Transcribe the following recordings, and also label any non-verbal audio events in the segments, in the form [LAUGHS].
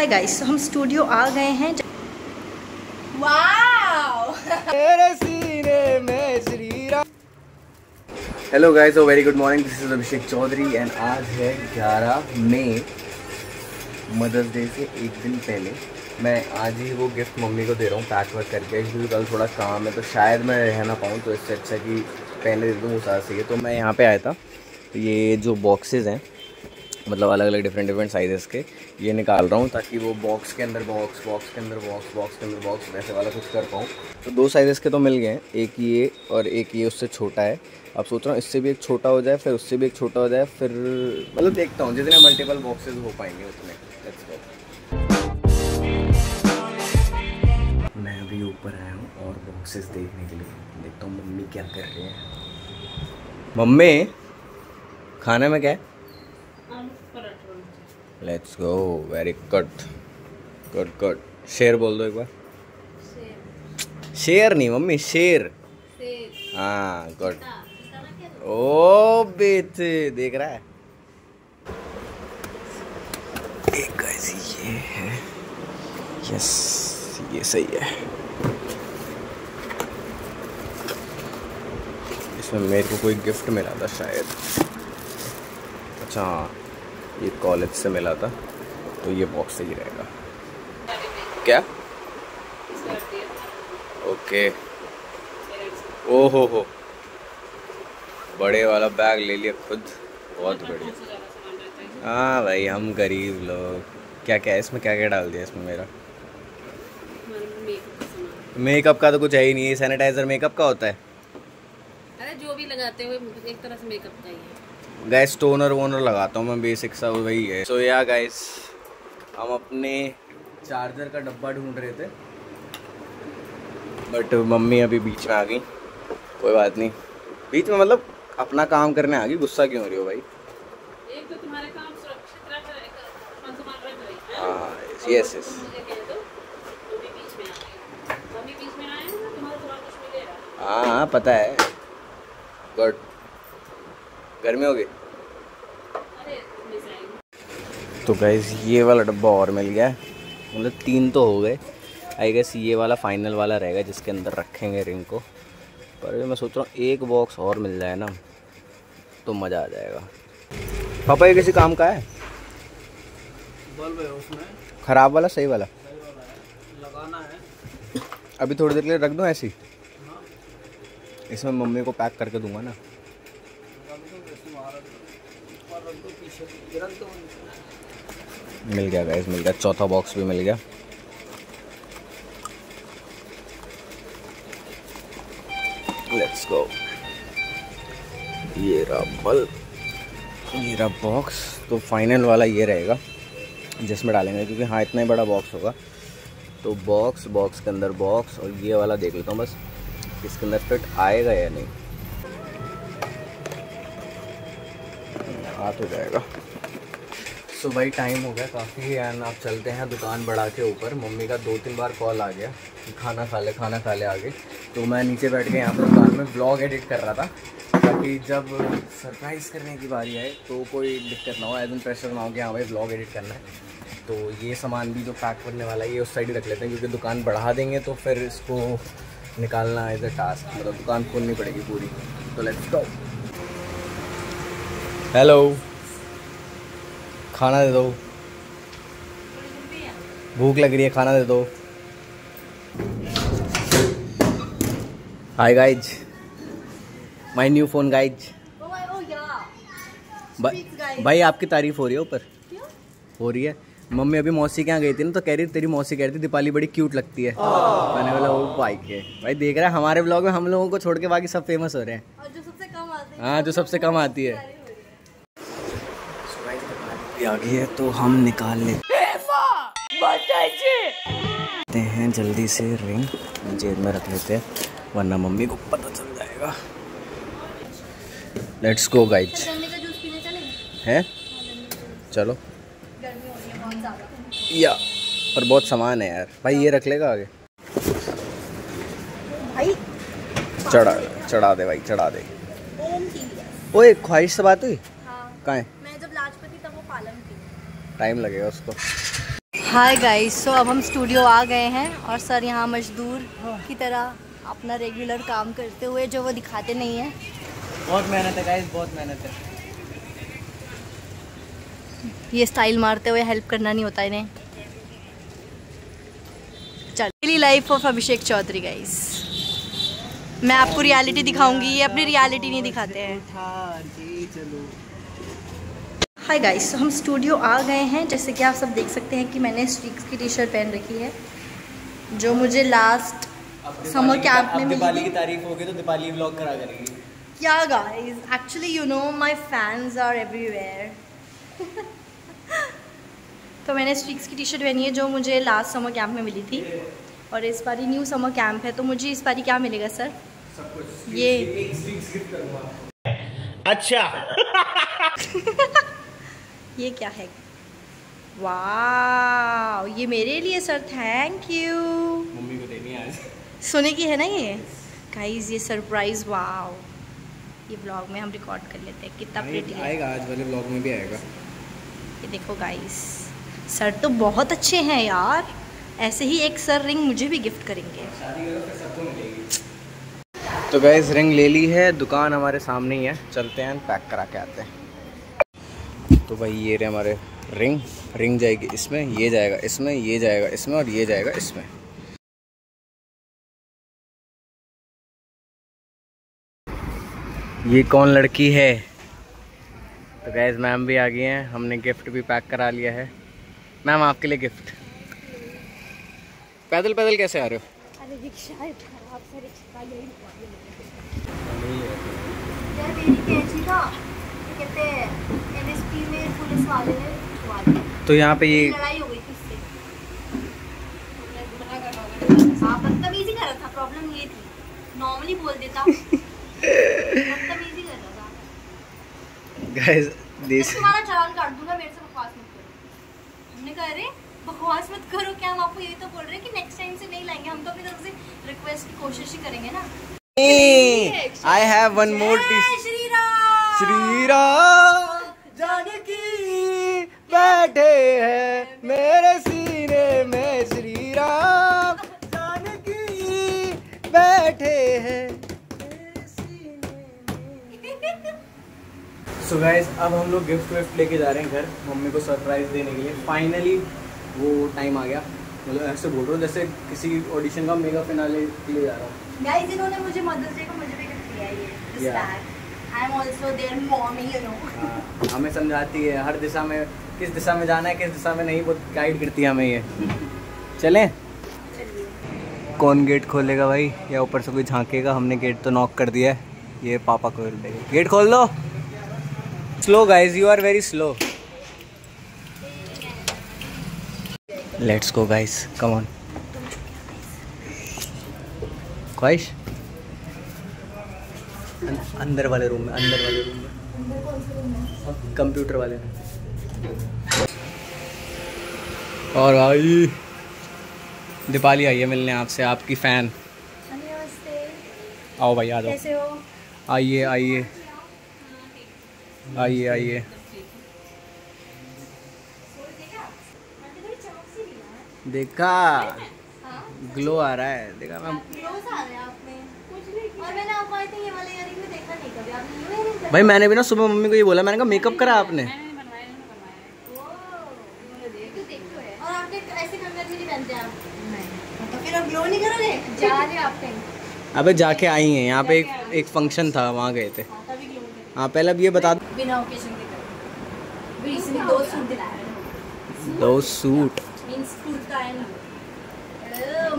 Hi guys तो हम studio आ गए हैं। Hello guys oh very good morning this is Abhishek Chaudhary and आज है 11 मई मदर्स डे से एक दिन पहले। मैं आज ही वो गिफ्ट मम्मी को दे रहा हूँ पैक वर्क करके। क्योंकि कल थोड़ा काम है तो शायद मैं रह ना पाऊँ तो इससे अच्छा कि पहले दे दूँ उस से तो मैं यहाँ पे आया था। तो ये जो बॉक्सेस हैं मतलब अलग अलग डिफरेंट डिफरेंट साइजेस के ये निकाल रहा हूँ ताकि वो बॉक्स के अंदर बॉक्स बॉक्स के अंदर बॉक्स बॉक्स के अंदर बॉक्स वैसे वाला कुछ कर पाऊँ। तो दो साइजेस के तो मिल गए हैं, एक ये और एक ये उससे छोटा है। अब सोच रहा हूँ इससे भी एक छोटा हो जाए, फिर उससे भी एक छोटा हो जाए, फिर मतलब देखता हूँ, जितने मल्टीपल बॉक्सेज हो पाएँगे उतने। मैं अभी ऊपर आया हूँ और बॉक्सेस देखने के लिए। देखता हूँ मम्मी क्या कर रही है। मम्मी, खाने में क्या है? Let's go very good good good शेर बोल दो एक बार। शेर नहीं, मम्मी शेर हाँ गुड ओ बेटे देख रहा है। एक ये है। यस ये सही है। इसमें मेरे को कोई गिफ्ट मिला था शायद। अच्छा। ये कॉलेज से मिला था तो ये बॉक्स सही रहेगा। क्या? ओके ओ हो हो बड़े वाला बैग ले लिया खुद। बहुत बढ़िया। हाँ भाई, हम गरीब लोग। क्या क्या है इसमें क्या क्या डाल दिया इसमें मेरा? मेकअप का तो कुछ है ही नहीं है सैनिटाइजर मेकअप का होता है। अरे, जो भी लगाते हुए, एक तरह से मेकअप का ही है। गैस टोनर वोनर लगाता हूँ मैं बेसिक सा वही है। सो या गैस हम अपने चार्जर का डब्बा ढूंढ रहे थे। बट मम्मी अभी बीच में आ गई। कोई बात नहीं। बीच में मतलब अपना काम करने आ गई। गुस्सा क्यों हो रही हो भाई? एक तो तुम्हारा काम सुरक्षित रख हाँ। यस यस हाँ हाँ पता है। गुड गर्मी होगी तो गैस ये वाला डब्बा और मिल गया। मतलब तीन तो हो गए। आई गेस ये वाला फाइनल वाला रहेगा जिसके अंदर रखेंगे रिंग को। पर मैं सोच रहा हूँ एक बॉक्स और मिल जाए ना तो मज़ा आ जाएगा। पापा ये किसी काम का है? है उसमें ख़राब वाला सही वाला? लगाना है। अभी थोड़ी देर के लिए रख दूँ ऐसी? इसमें मम्मी को पैक करके दूँगा ना। मिल गया गैस मिल गया। चौथा बॉक्स भी मिल गया। लेट्स गो ये रहा बल्ब। ये रहा बॉक्स तो फाइनल वाला ये रहेगा, जिसमें डालेंगे, क्योंकि हाँ इतना ही बड़ा बॉक्स होगा। तो बॉक्स बॉक्स के अंदर बॉक्स और ये वाला देख लेता हूँ बस, इसके अंदर फिट आएगा या नहीं। हाथ हो जाएगा। सो so भाई टाइम हो गया काफ़ी एंड आप चलते हैं दुकान बढ़ा के ऊपर। मम्मी का दो तीन बार कॉल आ गया कि खाना खा ले, खाना खा ले आगे। तो मैं नीचे बैठ के यहाँ पर दुकान में ब्लॉग एडिट कर रहा था, ताकि जब सरप्राइज़ करने की बारी आए तो कोई दिक्कत ना हो। एज एन प्रेशर ना हो कि हाँ भाई ब्लॉग एडिट करना है। तो ये सामान भी जो पैक करने वाला है, ये उस साइड रख लेते हैं, क्योंकि दुकान बढ़ा देंगे तो फिर इसको निकालना एज अ टास्क मतलब दुकान खोलनी पड़ेगी पूरी। तो लेट्स गो हेलो खाना दे दो। भूख लग रही है खाना दे दो। Hi guys my new phone guys भाई आपकी तारीफ़ हो रही है ऊपर। हो रही है। मम्मी अभी मौसी के यहाँ गई थी ना तो कह रही तेरी मौसी कह रही थी दीपाली बड़ी क्यूट लगती है। मैंने बोला वो बाइक है भाई देख रहा है हमारे ब्लॉग में हम लोगों को छोड़ के बाकी सब फ़ेमस हो रहे हैं। है। हाँ जो सबसे कम आती है। भी आ गई है तो हम निकाल लेते हैं जल्दी से रिंग जेब में रख लेते हैं वरना मम्मी को पता चल जाएगा। लेट्स गो गाइज़ है? चलो। या पर बहुत सामान है यार। भाई ये रख लेगा आगे? भाई। चढ़ा चढ़ा दे भाई चढ़ा दे। ओए ख्वाहिश से बात हुई? हाँ। कहाँ है मैं जब लाजपति तब वो पालन की टाइम लगेगा उसको। हाय गाइस सो अब हम स्टूडियो आ गए हैं और सर यहाँ मजदूर की तरह अपना रेगुलर काम करते हुए जो वो दिखाते नहीं हैं। बहुत मेहनत है गाइस बहुत मेहनत है। ये स्टाइल मारते हुए हेल्प करना नहीं होता इन्हें। चल daily life of Abhishek Chaudhary guys मैं आपको रियलिटी दिखाऊँगी ये अपनी रियलिटी नहीं दिखाते हैं। हाय गाइस हम स्टूडियो आ गए हैं। जैसे कि आप सब देख सकते हैं कि मैंने स्ट्रीक्स की टी शर्ट पहन रखी है जो मुझे लास्ट समर कैंप में मिली दिवाली की तारीफ़ होगी तो दीपाली व्लॉग करा करेंगे। क्या guys actually you know my fans are everywhere तो मैंने स्ट्रिक्स की टी शर्ट पहनी है जो मुझे लास्ट समर कैंप में मिली थी। और इस बारी न्यू समर कैंप है तो मुझे इस बारी क्या मिलेगा सर ये। अच्छा। [LAUGHS] ये क्या है? वाह ये मेरे लिए सर थैंक यू मम्मी को देनी है आज। सोने की है ना ये? गाइस ये सरप्राइज़ वाओ ये व्लॉग में हम रिकॉर्ड कर लेते हैं कितना प्रिटी है। आएगा आज वाले व्लॉग में भी आएगा। ये देखो गाइस सर तो बहुत अच्छे हैं यार। ऐसे ही एक सर रिंग मुझे भी गिफ्ट करेंगे। तो गाइस रिंग ले ली है दुकान हमारे सामने ही है। चलते हैं पैक करा के आते हैं। तो भाई ये रहे हमारे रिंग। रिंग जाएगी इसमें ये जाएगा इसमें ये जाएगा इसमें और ये जाएगा इसमें। ये कौन लड़की है? तो गैस मैम भी आ गई हैं। हमने गिफ्ट भी पैक करा लिया है। मैम आपके लिए गिफ्ट पैदल पैदल कैसे आ रहे हो? अरे रिक्शा खराब से रिक्शा पुलिस वाले ने तो यहाँ पे ये लड़ाई हो गई थी इससे। हाँ बदतमीजी कर रहा था प्रॉब्लम ये थी। नॉर्मली बोल देता। बदतमीजी कर रहा था। गैस मैं तुम्हारा चालान काट दूँगा मेरे से बकवास मत करो। हमने कहा अरे बकवास मत करो क्या हम आपको यही तो बोल रहे हैं कि नेक्स्ट टाइम से नहीं लाएँगे? हम तो अपनी तरफ़ से रिक्वेस्ट की कोशिश ही करेंगे ना? I have one more Shri Ram. Shri Ram. बैठे हैं मेरे सीने में श्री राम। जानकी बैठे हैं सो गाइस अब हम लोग गिफ्ट विफ्ट लेके जा रहे हैं घर मम्मी को सरप्राइज़ देने के लिए। फाइनली वो टाइम आ गया। मतलब ऐसे बोल रहा हूँ जैसे किसी ऑडिशन का मेगा फिनाले के लिए जा रहा हूँ। गाइस इन्होंने मुझे मदर्स डे को मुझे भी गिफ्ट किया है ये this bag I am also there mommy you know हाँ, हमें समझाती है हर दिशा में किस दिशा में जाना है, किस दिशा में नहीं, वो गाइड करती है हमें ये। चलें? कौन गेट खोलेगा भाई? या ऊपर से कोई झांकेगा? हमने गेट तो नॉक कर दिया है। ये पापा खोल देंगे। गेट खोल दो। Slow guys you are very slow let's go guys come on ख्वाहिश अंदर वाले रूम में, अंदर वाले रूम में। कंप्यूटर वाले में। और भाई दीपाली आई है मिलने आपसे आपकी फ़ैन आओ भाई आ जाओ। आइए आइए। आइए आइए। देखा ग्लो आ रहा है। देखा मैम हैं में। भाई मैंने भी ना सुबह मम्मी को ये बोला मैंने कहा मेकअप करा आपने। और आपके ऐसे कंगन भी नहीं पहनते आप? नहीं। तो फिर आप ग्लो नहीं करोगे? जा रहे आप कहीं। अबे जाके आई हैं यहाँ पे एक एक फ़ंक्शन था वहाँ गए थे। हाँ, हाँ पहले अब ये बता दो। बिना ओकेजन के कर। रिसेंटली दो सूट दिलाए दो suit means kurta and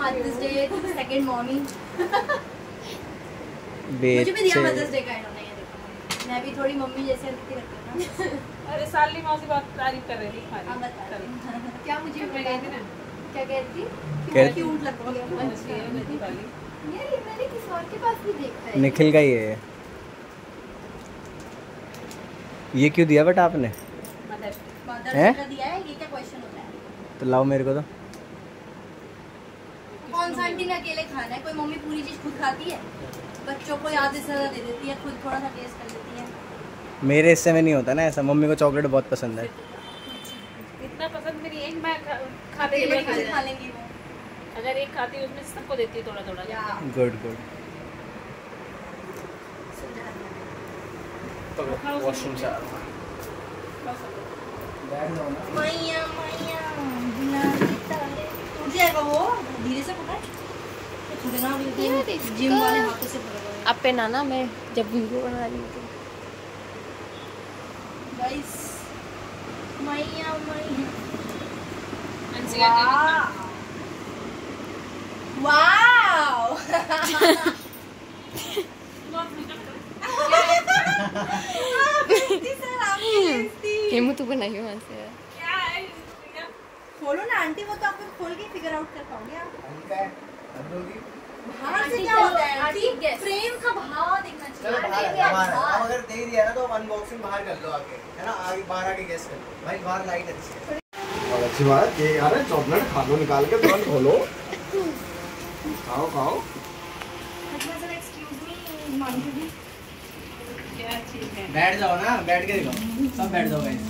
Mother's Day second morning मुझे भी दिया मदर्स डे का इन्होंने। मैं भी थोड़ी मम्मी जैसे करती हूँ [LAUGHS] अरे साली मौसी बात तारीफ़ कर रही थी हाँ [LAUGHS] क्या मुझे मैं थी? क्या कहती कह- क्यूट लगती है? अच्छी है मैं दीपाली यार ये मैंने किसी और के पास भी देखा है। निखिल का ही है ये। क्यों दिया बेटा आपने? मदर मदर हैं? का दिया है ये क्या क्वेश्चन होता है? तो लाओ मेरे को तो। कौन सा आंटी ने अकेले खाना है? कोई मम्मी पूरी चीज़ खुद खाती है? बच्चों को याद से दे देती है खुद थोड़ा सा टेस्ट कर लेती है। मेरे हिस्से में नहीं होता ना ऐसा। मम्मी को चॉकलेट बहुत पसंद है। इतना पसंद मेरी एक मैं खा, खाते खा लेंगी अगर एक खाती उसमें सबको देती है थोड़ा थोड़ा गुड गुड वॉशरूम से आ रहा हूँ। मैया मैया जाएगा वो धीरे से पकड़ जिम वाले हाथों से पकड़ अब पे नाना मैं जब वीडियो बना रही थी गाइस मैया मैया वाओ। हेमू तू बनाई वहाँ से। खोलो ना आंटी वो तो आपको खोल के फिगर आउट कर पाओगे आप। बाहर से क्या होता है? Aunty aunty guess। फ्रेम का भाव देखना चाहिए। बाहर आंटी है, के बाहर है। भाव। अब अगर दे दिया ना तो अनबॉक्सिंग बाहर कर लो आके है ना? आगे बाहर आके गेस कर लो। भाई बाहर लाइट अच्छी है। और अच्छी बात ये यार चॉकलेट खा लो निकाल के तुरंत खोलो। खाओ खाओ। अच्छा सर एक्सक्यूज मी मानती जी क्या चीज़ है? बैठ जाओ ना बैठ के दिखाओ सब बैठ जाओ गाइस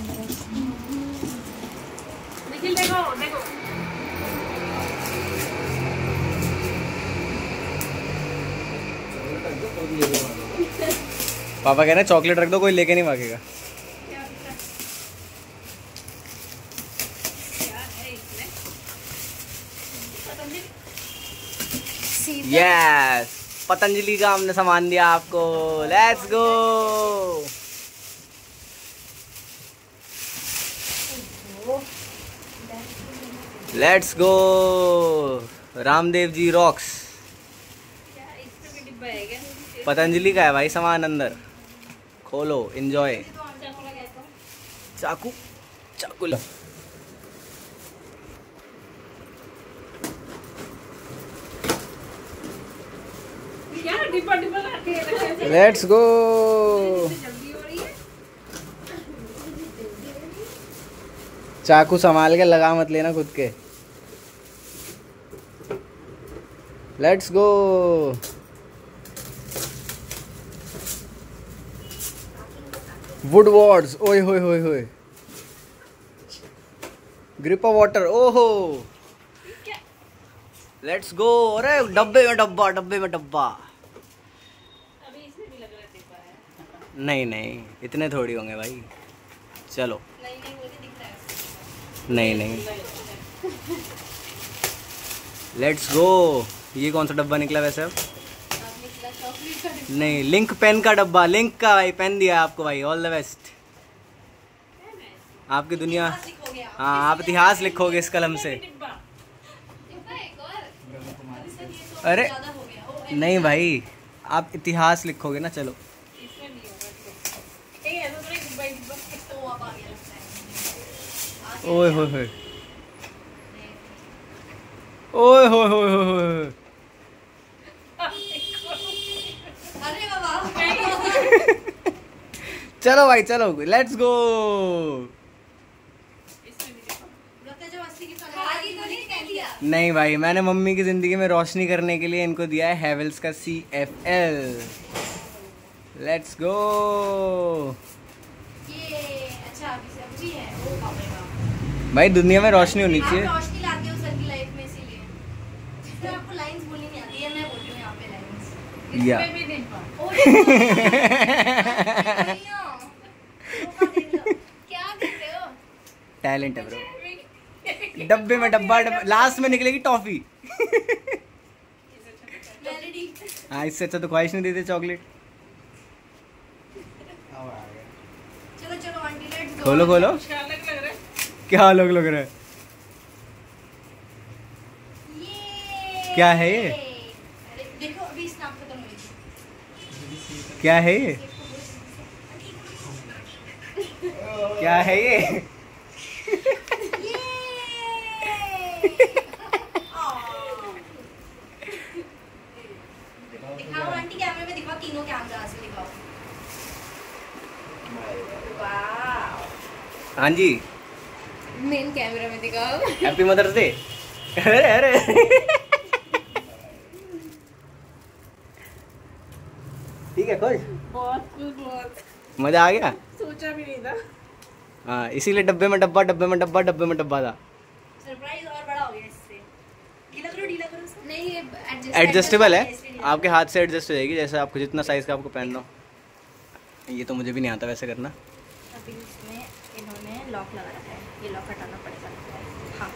निखिल देखो देखो। पापा कह रहे हैं चॉकलेट रख दो, कोई लेके नहीं इसमें यस पतंजलि का हमने सामान दिया आपको। Let's go let's go Ramdev ji rocks क्या इसमें भी डिब्बा है क्या पतंजलि का है भाई सामान अंदर खोलो एंजॉय चाकू चाकू लो। लेट्स गो चाकू संभाल के लगा मत लेना खुद के। लेट्स गो वुड वार्ड्स ओए होए होए होए ग्रिप ऑफ़ वाटर ओहो लेट्स गो अरे डब्बे में डब्बा डब्बे में डब्बा। अभी इसमें भी लग रहा है नहीं नहीं. इतने थोड़ी होंगे भाई. चलो. नहीं नहीं मुझे दिख रहा है। नहीं नहीं. [LAUGHS] लेट्स गो ये कौन सा डब्बा निकला वैसे अब आप निकला चॉकलेट का नहीं लिंक पेन का डब्बा लिंक का भाई पेन दिया आपको भाई ऑल द बेस्ट आपकी दुनिया हाँ आप इतिहास लिखोगे इस कलम से। अरे, नहीं भाई, आप इतिहास लिखोगे ना, चलो। ठीक है। ओए, होए ओए होए अरे बाबा [LAUGHS] चलो भाई, चलो लेट्स गो नहीं भाई, मैंने मम्मी की ज़िंदगी में रोशनी करने के लिए इनको दिया है हैवेल्स का C F L let's go भाई, दुनिया में रोशनी होनी चाहिए। रोशनी लाते हो सर की लाइफ में इसीलिए। आपको लाइंस बोलनी नहीं आती। है मैं हूँ यहाँ पे लाइंस या इसमें भी डिब्बा ओ भैया, धोखा दे दिया। क्या कर रहे हो? टैलेंट है ब्रो [LAUGHS] डब्बे में डब्बा डब्बा लास्ट में निकलेगी टॉफी हाँ इससे अच्छा तो ख्वाहिश नहीं देते चॉकलेट खोलो खोलो। क्या अलग लग रहा है? क्या अलग लग रहा है ये क्या है ये? अरे देखो अभी स्नैप खत्म हुई क्या है ये? क्या है ये? ये दिखाओ आंटी कैमरे में दिखाओ तीनों कैमरा से दिखाओ। हाँ जी। मेन कैमरा में दिखाओ। हैप्पी मदर्स डे अरे अरे। ठीक है खुश? बहुत बहुत। मज़ा आ गया? सोचा भी नहीं था। हाँ इसीलिए डब्बे में डब्बा डब्बे में डब्बा डब्बे में डब्बा था। सरप्राइज़ और हो गया इससे। ढीला करो ढीला करो। नहीं ये एडजस्टेबल है? आपके हाथ से एडजस्ट हो जाएगी जैसे आपको जितना साइज़ का आपको पहन हो। ये तो मुझे भी नहीं आता वैसे करना। अभी इसमें इन्होंने लॉक लगा रखा है। ये लॉक हटाना पड़ेगा। हाँ।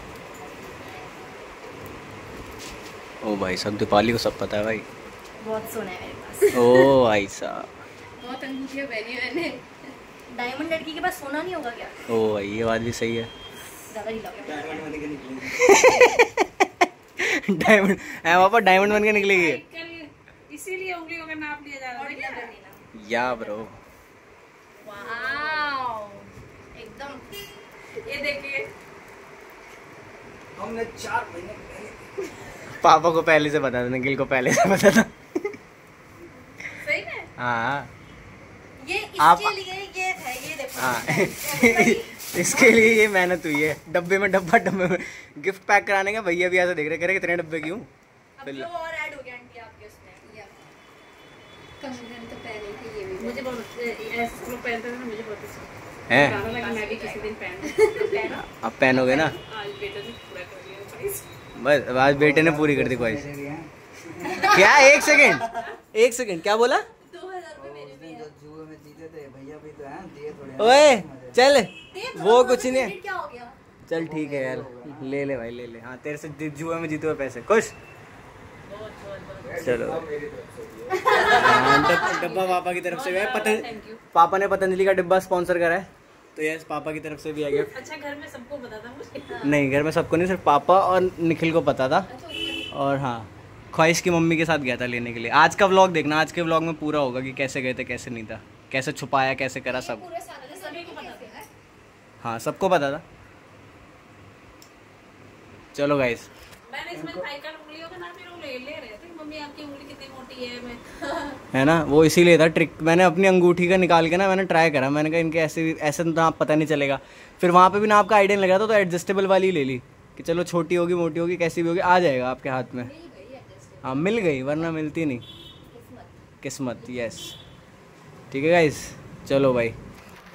ओ भाई सब दीपाली को सब पता है भाई। बहुत सोना है मेरे [LAUGHS] ओ भाई साहब। बहुत अंगूठियाँ पहनी है मैंने। डायमंड लड़की के पास सोना नहीं होगा क्या? ओ भाई ये बात भी सही है। हो डायमंड है पापा डायमंड बन के निकलेगी। [LAUGHS] कल इसीलिए उंगलियों का नाप लिया जा रहा? कर देना या ब्रो। वाओ। एकदम। ये देखिए। हमने चार महीने पापा को पहले से बता था निखिल को पहले से था सही में हाँ। ये इसके आप- लिए ये है ये देखो। हाँ। [LAUGHS] [LAUGHS] इसके लिए ये मेहनत हुई है। डब्बे में डब्बा डब्बे में। गिफ्ट पैक कराने का भैया भी ऐसा देख रहे कह रहे कितने डब्बे क्यों? और ऐड हो गया आंटी आपके उसमें। कंगन तो पहने थे ये भी मुझे बहुत ऐसे लोग पहनते थे ना मुझे बहुत पसंद है? गाना लगा मैं भी किसी दिन पहनूं अब पहनोगे ना? आज बेटा ने पूरा कर लिया ख्वाहिश। बस आज बेटे ने पूरी कर दी ख्वाहिश। [LAUGHS] क्या? एक सेकंड एक सेकंड क्या बोला? ओए चल। वो कुछ नहीं चल ठीक है यार। ले ले भाई ले ले। हाँ तेरे से जुए में जीते हुए पैसे। खुश? चलो। हाँ, डब्बा पापा की तरफ़ से भी पतंज पापा ने पतंजलि का डिब्बा स्पॉन्सर करा है। तो यस पापा की तरफ़ से भी आ गया। अच्छा घर में सबको पता था मुझे। नहीं घर में सबको नहीं सिर्फ़ पापा और निखिल को पता था। और हाँ ख्वाहिश की मम्मी के साथ गया था लेने के लिए। आज का व्लॉग देखना आज के व्लॉग में पूरा होगा कि कैसे गए थे कैसे नहीं था। कैसे छुपाया कैसे करा सब। हाँ सबको पता था। चलो गाइस मैंने इसमें उंगलियों का नाप ले ले रहे थे। मम्मी आपकी उंगली कितनी मोटी है? मैं [LAUGHS] है ना? वो इसीलिए था ट्रिक मैंने अपनी अंगूठी का निकाल के ना मैंने ट्राई करा। मैंने कहा इनके ऐसे भी ऐसे तो आप पता नहीं चलेगा। फिर वहाँ पे भी नाप आपका आइडिया नहीं लगा था तो एडजस्टेबल वाली ही ले ली। कि चलो छोटी होगी मोटी होगी कैसी भी होगी आ जाएगा आपके हाथ में। हाँ मिल गई वरना मिलती नहीं। किस्मत। यस ठीक है गाइस चलो भाई।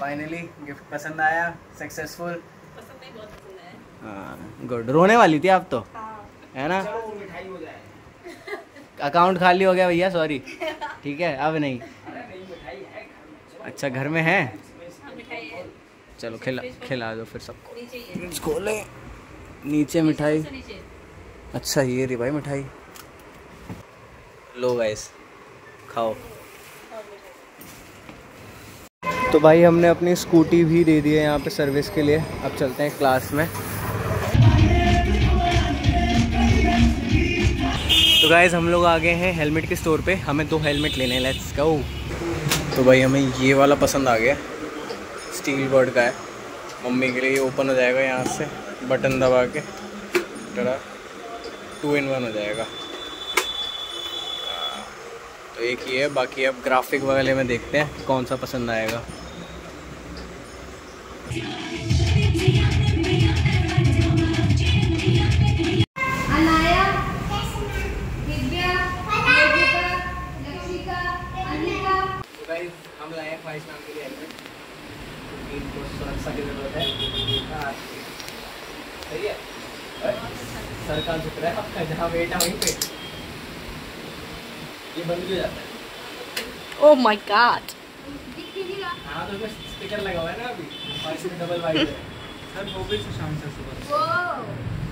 फाइनली गिफ्ट पसंद आया सक्सेसफुल पसंद नहीं बहुत है हाँ गुड रोने वाली थी आप तो? हाँ। है ना? अकाउंट खाली हो गया भैया सॉरी ठीक है अब नहीं। अच्छा घर में है? हाँ, है। चलो खिला खिला दो फिर सबको। नीचे खोले। नीचे मिठाई। अच्छा ये रही भाई मिठाई। लो गाइस खाओ। तो भाई हमने अपनी स्कूटी भी दे दी है यहाँ पे सर्विस के लिए। अब चलते हैं क्लास में। तो गाइज़ हम लोग आ गए हैं हेलमेट के स्टोर पे। हमें दो हेलमेट लेने हैं। लेट्स गो तो भाई हमें ये वाला पसंद आ गया। स्टील बर्ड का है। मम्मी के लिए ओपन हो जाएगा यहाँ से। बटन दबा के। टड़ा टू इन वन हो जाएगा। तो एक ये है। बाकी अब ग्राफिक वाले में देखते हैं कौन सा पसंद आएगा। हम लाए हैं ख्वाहिश नाम के लिए हेलमेट क्योंकि इनको सुरक्षा की ज़रूरत है। हाँ, सही है। सर झुक रहा है। आपका जहाँ वेट है वहीं पे। ये बंद भी हो जाता है? ओ माय गॉड हाँ तो स्टिकर लगा हुआ है ना अभी। डबल वाइड है सर दो से शाम से सुबह